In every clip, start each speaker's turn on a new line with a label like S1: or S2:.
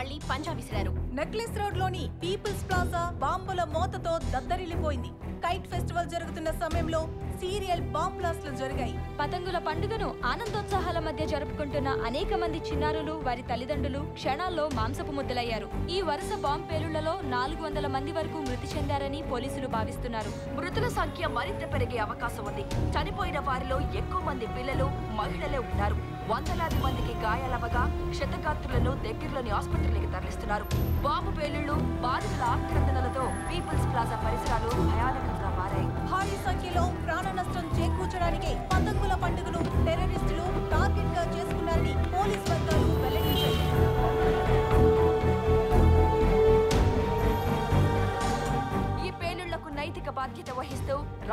S1: మళ్ళీ పంజా విసిరారు.
S2: నెక్లెస్ రోడ్లోని పీపుల్స్ ప్లాజా బాంబుల మోతతో దద్దరిల్లిపోయింది. కైట్ ఫెస్టివల్ జరుగుతున్న సమయంలో సీరియల్ బాంబ్ బ్లాస్ట్లు జరిగాయి.
S3: పతంగుల పండుగను ఆనందోత్సాహాల మధ్య జరుపుకుంటున్న అనేక మంది చిన్నారులు వారి తల్లిదండ్రులు క్షణాల్లో మాంసపు ముద్దలయ్యారు. ఈ వరుస బాంబ్ పేలుళ్ళలో నాలుగు వందల మంది వరకు మృతి చెందారని పోలీసులు భావిస్తున్నారు.
S1: మృతుల సంఖ్య మరింత పెరిగే అవకాశం ఉంది. చనిపోయిన వారిలో ఎక్కువ మంది పిల్లలు మహిళలే ఉన్నారు. వందలాది మందికి గాయాలవగా క్షతగాత్రులను దగ్గరలోని ఆసుపత్రులకు తరలిస్తున్నారు. బాంబు పేలుళ్ళు బాధితుల ఆక్రందనలతో పీపుల్స్ ప్లాజా పరిసరాలు భయానకంగా మారాయి.
S2: భారీ సంఖ్యలో ప్రాణ నష్టం చేకూర్చడానికి పతంగుల పండుగను టెర్రరిస్టులు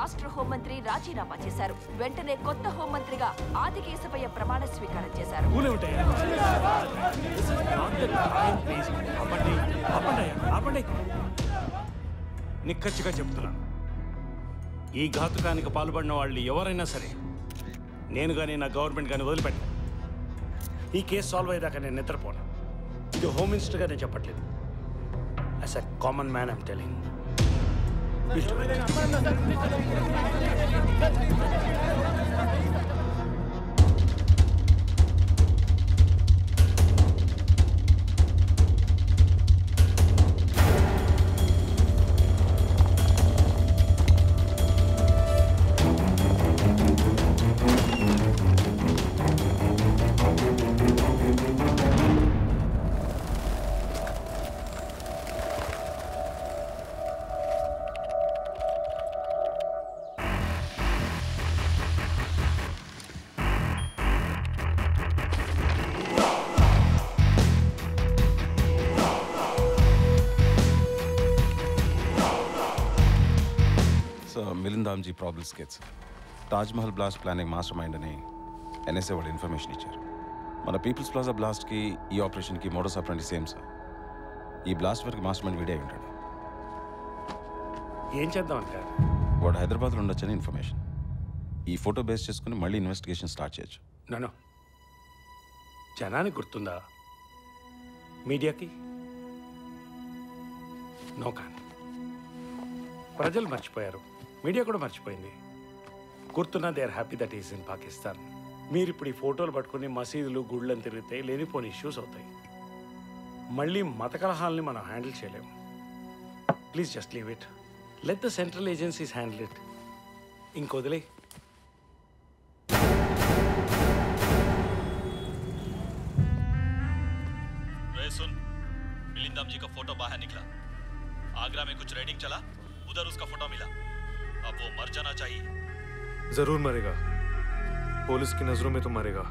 S1: రాష్ట్ర హోంమంత్రి రాజీనామా చేశారు. వెంటనే కొత్త హోంమంత్రిగా ఆదికేశవయ్య ప్రమాణ స్వీకారం చేశారు.
S4: ఉంటాయా. నిక్కచ్చిగా చెప్తున్నాను. ఈ ఘాతుకానికి పాల్పడిన వాళ్ళు ఎవరైనా సరే నేను కానీ నా గవర్నమెంట్ కానీ వదిలిపెట్టాను. ఈ కేసు సాల్వ్ అయ్యేదాకా నేను నిద్రపోను. ఇది హోమ్ మినిస్టర్గా నేను చెప్పట్లేదు. As a common man I'm telling
S5: बिल्कुल మిలిన్ Damji problem sketch Taj Mahal blast planning master mind అని ఎన్ఎస్ఏ వాళ్ళు ఇన్ఫర్మేషన్ ఇచ్చారు. మన పీపుల్స్ ప్లాజా బ్లాస్ట్కి ఈ ఆపరేషన్కి మోడోస్ ఆపరేంటి సేమ్ సార్ ఈ బ్లాస్ట్ వరకు మాస్టర్ మైండ్ వీడే ఉంటాడు.
S4: ఏం చేద్దాం అంటారు?
S5: వాడు హైదరాబాద్లో ఉండొచ్చని ఇన్ఫర్మేషన్ ఈ ఫోటో బేస్ చేసుకుని మళ్ళీ ఇన్వెస్టిగేషన్ స్టార్ట్ చేయొచ్చు.
S6: నన్ను జనానికి గుర్తుందా? మీడియాకి? నో కానీ ప్రజలు మర్చిపోయారు. మీడియా కూడా మర్చిపోయింది గుర్తున్న they are happy that is in Pakistan మీరు ఇప్పుడు ఈ ఫోటోలు పట్టుకుని మసీదులు గుళ్ళని తిరిగితే లేనిపోని ఇష్యూస్ అవుతాయి మళ్ళీ మత కలహాలని మనం హ్యాండిల్ చేయలేము please just leave it let the central agencies handle it ఇంకొదిలే
S7: रे सुन मिलिंदाम जी का फोटो बाहर निकला आगरा में कुछ राइडिंग चला उधर उसका फोटो मिला अब वो मर जाना चाहिए।
S8: ज़रूर मरेगा। पुलिस की नज़रों में तो मरेगा।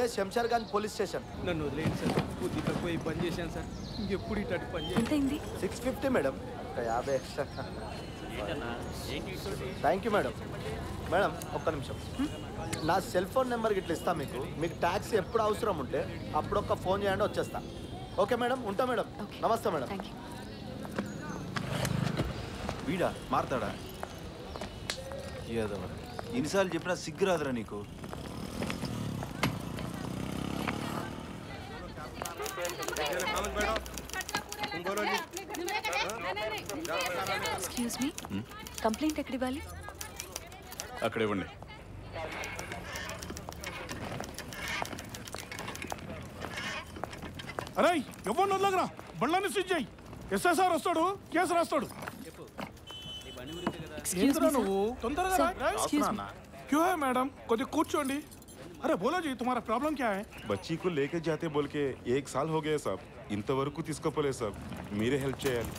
S9: ఇదే శంషార్గంజ్ పోలీస్ స్టేషన్.
S10: నన్ను వదిలేయండి సార్. బుద్ధి తక్కువ పని చేశాను సార్. ఇంకెప్పుడు ఇటు పని చేయండి
S9: సిక్స్ ఫిఫ్టీ మేడం. ఒక యాభై extra. Thank you madam. Madam ఒక్క నిమిషం. నా సెల్ ఫోన్ నెంబర్ ఇట్లా ఇస్తా మీకు. మీకు ట్యాక్సీ ఎప్పుడు అవసరం ఉంటే అప్పుడు ఒక్క ఫోన్ చేయండి వచ్చేస్తా. Okay madam? ఉంటా మేడం. నమస్తే మేడం.
S11: వీడా? మారతాడా? ఏదవ ఎన్నిసార్లు చెప్పినా సిగ్గురాదురా నీకు.
S12: ఎక్స్క్యూజ్ మీ కంప్లైంట్ ఎక్కడ ఇవ్వాలి
S5: అక్కడ ఇవ్వండి
S6: అరే ఎవరిని వదలగరా బళ్ళని స్విచ్ చేయి ఎస్ఎస్ఆర్ వస్తాడు కేసు రాస్తాడు నువ్వు తొందరగా క్యూ హై మేడం కొద్దిగా కూర్చోండి అరే బోలో జీ తుమారా ప్రాబ్లం క్యా హై
S13: బచ్చీ కు లేకే జాతే బోల్ కే ఏక్ సాల్ హో గయా సాబ్ ఇంతవరకు తీసుకోపోలేదు సాబ్ మీరే హెల్ప్ చేయాలి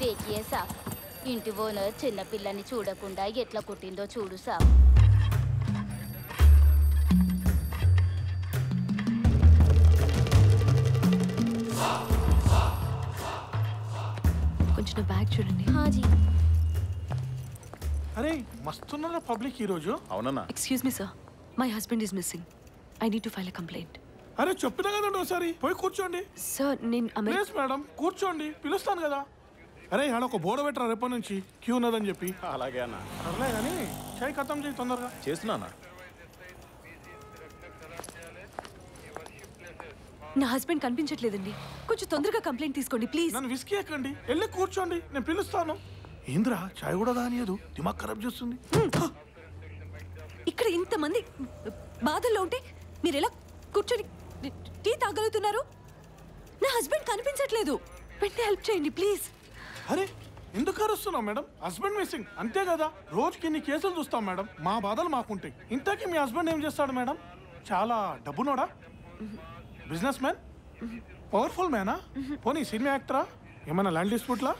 S14: దేకియే సాబ్ ఇంటి ఓనర్ చిన్న పిల్లని చూడకుండా ఎట్లా కొట్టిందో చూడు సాబ్
S12: కొంచెం నా బ్యాగ్ చూడండి.
S14: హాజీ
S6: అరే మస్తున్నారా పబ్లిక్ ఈ రోజు
S5: అవునన్నా.
S12: Excuse me sir my husband is missing I need to file a complaint
S6: అరే చెప్పినా కదండి ఒకసారి. పోయి కూర్చోండి.
S12: సార్ నేను అమెరికా
S6: మేడం కూర్చోండి. పిలుస్తాను కదా. అరే ఆడ ఒక బోర్డు పెట్టరా రేపటి నుంచి? క్యూ ఉన్నదని చెప్పి.
S5: అలాగే అన్న.
S6: అట్లే కానీ చాయ్ ఖతం చేయి తొందరగా.
S5: చేస్తున్నానా
S12: నా హస్బెండ్ కనిపించట్లేదండి. కొంచెం తొందరగా కంప్లైంట్ తీసుకోండి ప్లీజ్.
S6: నన్ను విసికి ఎక్కండి. వెళ్ళి కూర్చోండి. నేను పిలుస్తాను. ఏంద్రా చాయ్ కూడా దానియదు దిమాగ్ ఖరాబ్ చేస్తుంది.
S12: ఇక్కడ ఇంతమంది బాధల్లో ఉంటే మీరు ఎలా కూర్చొని టీ తాగలుగుతున్నారు? నా హస్బెండ్ కనిపించట్లేదు. వెంటనే హెల్ప్ చేయండి ప్లీజ్.
S6: అరే ఎందుకు అరుస్తున్నావు మేడం? హస్బెండ్ మిస్సింగ్ అంతే కదా? రోజుకి ఇన్ని కేసులు చూస్తాం మేడం. మా బాధలు మాకుంటాయి. ఇంతకీ మీ హస్బెండ్ ఏం చేస్తాడు మేడం? చాలా డబ్బునోడా బిజినెస్ మ్యాన్ పవర్ఫుల్ మ్యానా పోనీ సినిమా యాక్టరా ఏమైనా ల్యాండ్ డిస్ప్యూట్లా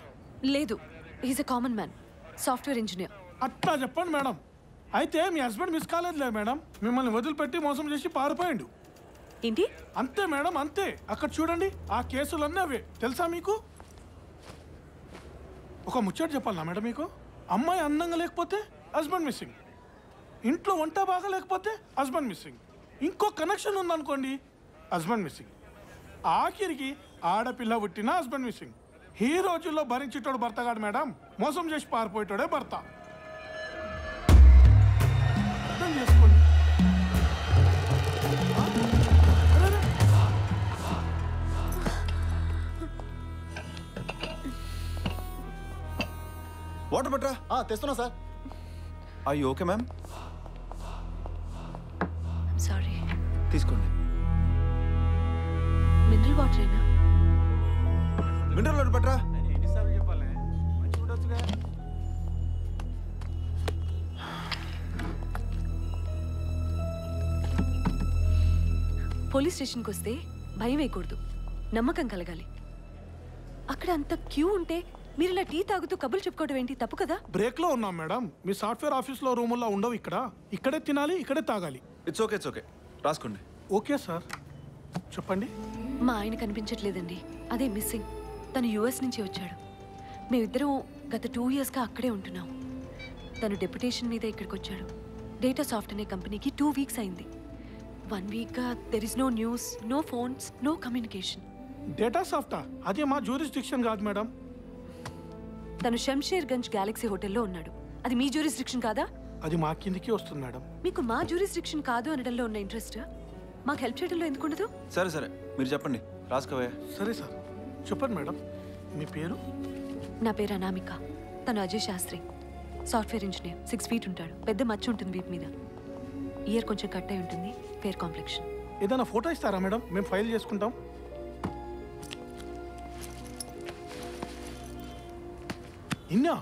S12: లేదు. Is a common man software engineer
S6: అట్లా చెప్పండి మేడం. అయితే మీ హస్బెండ్ మిస్ కాలేదులే మేడం. మిమ్మల్ని వదిలిపెట్టి మోసం చేసి పారిపోయిండు.
S12: ఏంటి?
S6: అంతే మేడం అంతే. అక్కడ చూడండి ఆ కేసులన్నీ అవే. తెలుసా మీకు? ఒక ముచ్చట చెప్పాలనా మేడం మీకు? అమ్మాయి అందంగా లేకపోతే హస్బెండ్ మిస్సింగ్ ఇంట్లో వంట బాగా లేకపోతే హస్బెండ్ మిస్సింగ్ ఇంకో కనెక్షన్ ఉందనుకోండి హస్బెండ్ మిస్సింగ్ ఆఖరికి ఆడపిల్ల పుట్టిన హస్బెండ్ మిస్సింగ్ ఈ రోజుల్లో భరించేటోడు భర్త కాడు మేడం. మోసం చేసి పారిపోయేటోడే భర్త. అర్థం చేసుకోండి.
S11: వాటర్ పట్రా
S9: తెస్తున్నా సార్.
S11: అయ్యి ఓకే మ్యామ్
S12: సారీ
S11: తీసుకోండి.
S12: మినరల్ వాటర్ అయినా
S11: మినరల్ వాటర్ పట్రా
S12: పోలీస్ స్టేషన్కి వస్తే భయం వేయకూడదు. నమ్మకం కలగాలి. అక్కడ అంత క్యూ ఉంటే మీరు ఇలా టీ తాగుతూ కబుర్లు చెప్పుకోవడం ఏంటి? తప్పు కదా?
S6: బ్రేక్లో ఉన్నాం మేడం. మీ సాఫ్ట్వేర్ ఆఫీస్లో రూముల్లో ఉండవు ఇక్కడ. ఇక్కడే తినాలి ఇక్కడే తాగాలి.
S11: ఇట్స్ ఓకే ఇట్స్ ఓకే రాసుకోండి.
S6: Okay sir. చెప్పండి.
S12: మా ఆయన కనిపించట్లేదండి. అదే మిస్సింగ్. తను యుఎస్ నుంచి వచ్చాడు. మేమిద్దరం గత టూ ఇయర్స్గా అక్కడే ఉంటున్నాం. తను డెప్యుటేషన్ మీద ఇక్కడికి వచ్చాడు డేటా సాఫ్ట్ అనే కంపెనీకి టూ వీక్స్ అయింది. వన్ వీక్గా there is no news no phones no communication
S6: data సాఫ్టా? అది మా జ్యూరిస్డిక్షన్ కాదు మేడం.
S12: తను శంషేర్ గంజ్ గ్యాలక్సీ హోటల్లో ఉన్నాడు. అది మీ జ్యూరిస్డిక్షన్ కాదా?
S6: అది మా కిందికి వస్తుంది మేడం.
S12: మీకు మా జ్యూరిస్డిక్షన్ కాదు అనడంలో ఉన్న ఇంట్రెస్ట్? మాకు హెల్ప్ చేయడంలో ఎందుకు ఉండదు?
S11: సరే సరే. మీరు చెప్పండి. రాసుకోవే
S6: సరే సార్. చెప్పండి మేడం. మీ పేరు?
S12: నా పేరు అనామిక. తను Ajay Shastri. Software engineer. Six feet ఉంటాడు. పెద్ద మచ్చ ఉంటుంది వీపు మీద. ఇయర్ కొంచెం కట్ అయి ఉంటుంది. Fair complexion.
S6: ఏదైనా ఫోటో ఇస్తారా మేడం? మేము ఫైల్ చేసుకుంటాం. ఇన్నా